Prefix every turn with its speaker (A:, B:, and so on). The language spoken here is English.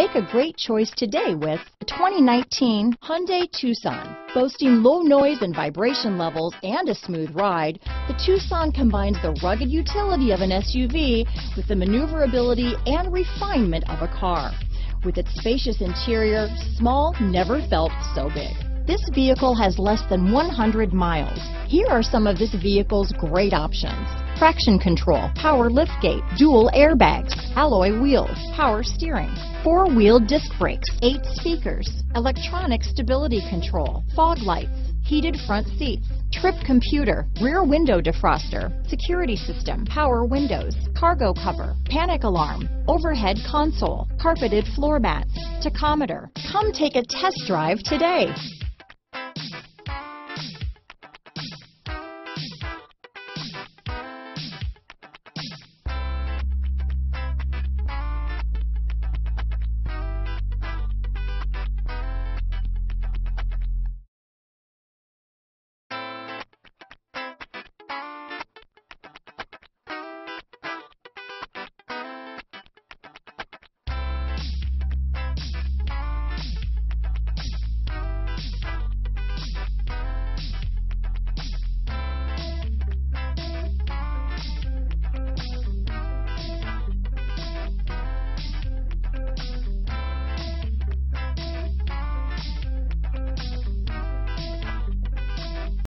A: Make a great choice today with the 2019 Hyundai Tucson. Boasting low noise and vibration levels and a smooth ride, the Tucson combines the rugged utility of an SUV with the maneuverability and refinement of a car. With its spacious interior, small never felt so big. This vehicle has less than 100 miles. Here are some of this vehicle's great options. Traction control, power liftgate, dual airbags, alloy wheels, power steering, four-wheel disc brakes, eight speakers, electronic stability control, fog lights, heated front seats, trip computer, rear window defroster, security system, power windows, cargo cover, panic alarm, overhead console, carpeted floor mats, tachometer. Come take a test drive today.